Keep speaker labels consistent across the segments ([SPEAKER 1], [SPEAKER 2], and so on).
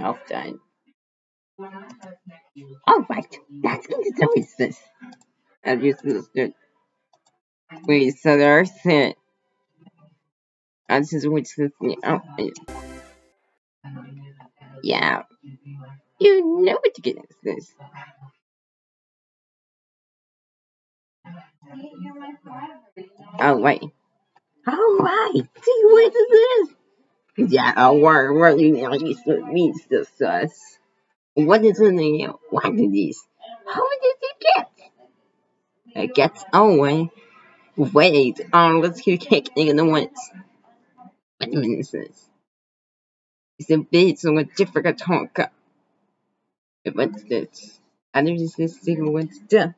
[SPEAKER 1] half time. Alright, oh, that's going to do this. I've good. Wait, so there's it. And oh, this is which is oh, yeah. You know what to get into this. Oh wait. Alright, see what is this? Yeah, oh, we're really means this us. What is in the what is this? How did it get? It gets away. Wait, oh, let's keep in the. Wait a minute, this. It's a bit so a difficult talk. What's this? I don't just see what's done.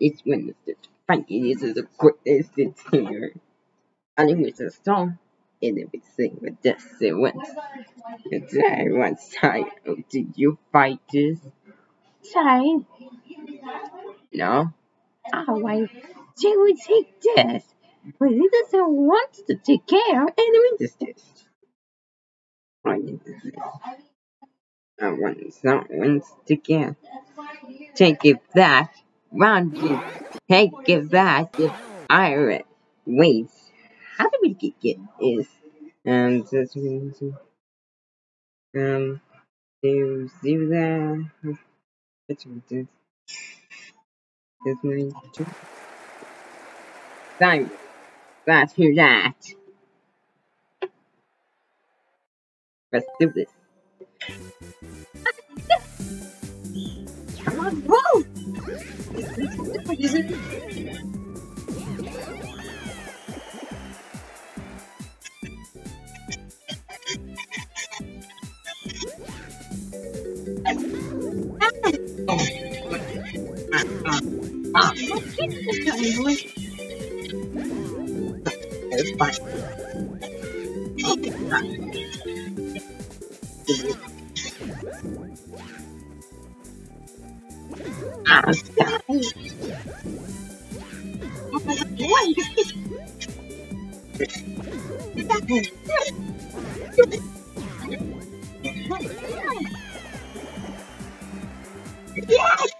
[SPEAKER 1] It's when the Frankie is the greatest here. And it was a song and everything with this it went. And I once time, oh, did you fight this?
[SPEAKER 2] Sorry.
[SPEAKER 1] No?
[SPEAKER 2] Oh, wait. She would take this. But he doesn't want to take care of any ministers.
[SPEAKER 1] I need this. I want someone to get. Take it back. Round you. Take it back. If I wait. We get, is um this means um do do that. It's this. This means time. Let's hear that. Let's do this.
[SPEAKER 2] Come on, roll! English.
[SPEAKER 1] it's fine.
[SPEAKER 2] Yes!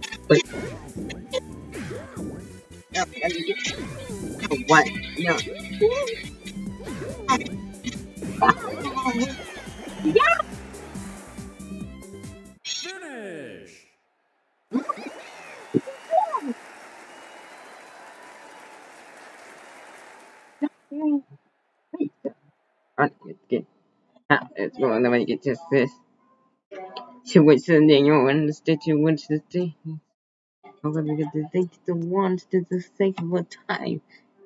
[SPEAKER 1] What? No.
[SPEAKER 2] Yeah!
[SPEAKER 3] Finish!
[SPEAKER 1] Alright, let's get. Ah, let's go to get just this. To which the you understood to which the. I'm gonna get the thing the ones to the sake of a time.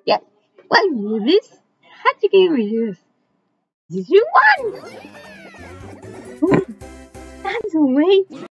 [SPEAKER 2] Yeah. What is this? How'd you get rid this? Did you won? That's a way